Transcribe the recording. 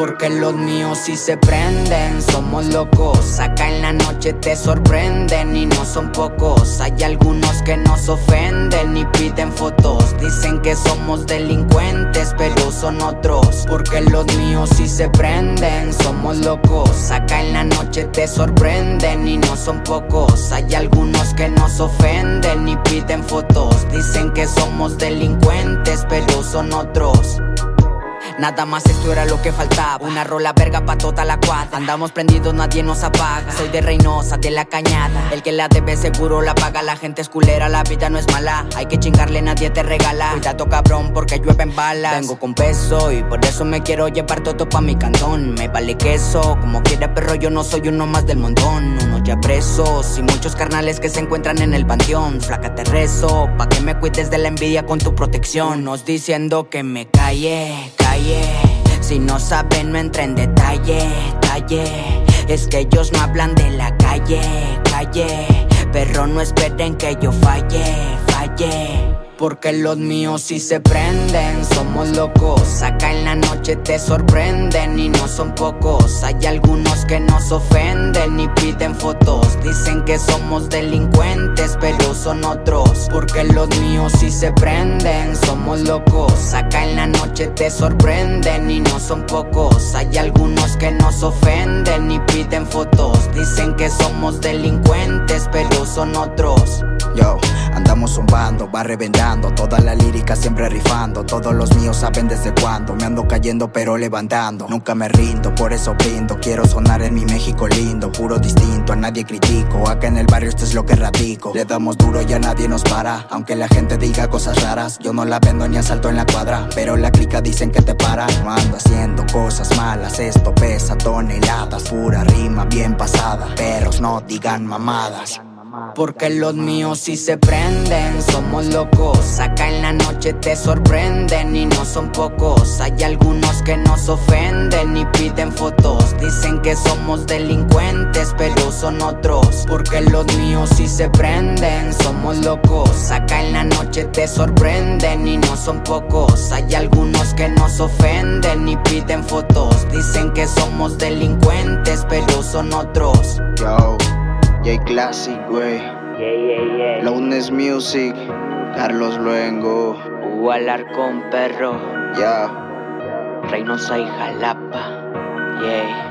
Porque los míos sí se prenden, somos locos. Acá en la noche te sorprenden y no son pocos. Hay algunos que nos ofenden y piden fotos. Dicen que somos delincuentes, pero son otros. Porque los míos sí se prenden, somos locos. Acá en la noche te sorprenden y no son pocos. Hay algunos que nos ofenden y piden fotos. Dicen que somos delincuentes, pero son otros. Nada más esto era lo que faltaba. Una rola verga pa' toda la cuadra. Andamos prendidos, nadie nos apaga. Soy de Reynosa, de la cañada. El que la debe seguro la paga. La gente es culera, la vida no es mala. Hay que chingarle, nadie te regala. Cuidado cabrón, porque llueve en balas. Vengo con peso y por eso me quiero llevar todo pa' mi cantón. Me vale queso, como quiera perro yo no soy uno más del montón. Uno ya presos y muchos carnales que se encuentran en el panteón. Flaca te rezo, pa' que me cuides de la envidia con tu protección. Nos diciendo que me calle, calle si no saben, no entra en detalle, talle. Es que ellos no hablan de la calle, calle. Pero no esperen que yo falle, falle. Porque los míos sí se prenden, somos locos. Acá en la noche te sorprenden y no son pocos. Hay algunos que nos ofenden y piden fotos. Dicen que somos delincuentes, pero son otros. Porque los míos sí se prenden, somos locos. Acá en la noche te sorprenden y no son pocos. Hay algunos que nos ofenden y piden fotos. Dicen que somos delincuentes, pero son otros. Yo, andamos zumbando, va reventando Toda la lírica siempre rifando Todos los míos saben desde cuándo Me ando cayendo pero levantando Nunca me rindo, por eso brindo Quiero sonar en mi México lindo Puro distinto, a nadie critico Acá en el barrio esto es lo que radico Le damos duro y a nadie nos para Aunque la gente diga cosas raras Yo no la vendo ni asalto en la cuadra Pero la clica dicen que te para No ando haciendo cosas malas Esto pesa toneladas Pura rima bien pasada Perros no digan mamadas porque los míos sí se prenden, somos locos. Acá en la noche te sorprenden y no son pocos. Hay algunos que nos ofenden y piden fotos. Dicen que somos delincuentes, pero son otros. Porque los míos sí se prenden, somos locos. Acá en la noche te sorprenden y no son pocos. Hay algunos que nos ofenden y piden fotos. Dicen que somos delincuentes, pero son otros. Yo. J Classic, güey. Yeah, yeah, Music, Carlos Luengo. Hugo Alarcón, perro. Ya. Reynosa y Jalapa. Yeah.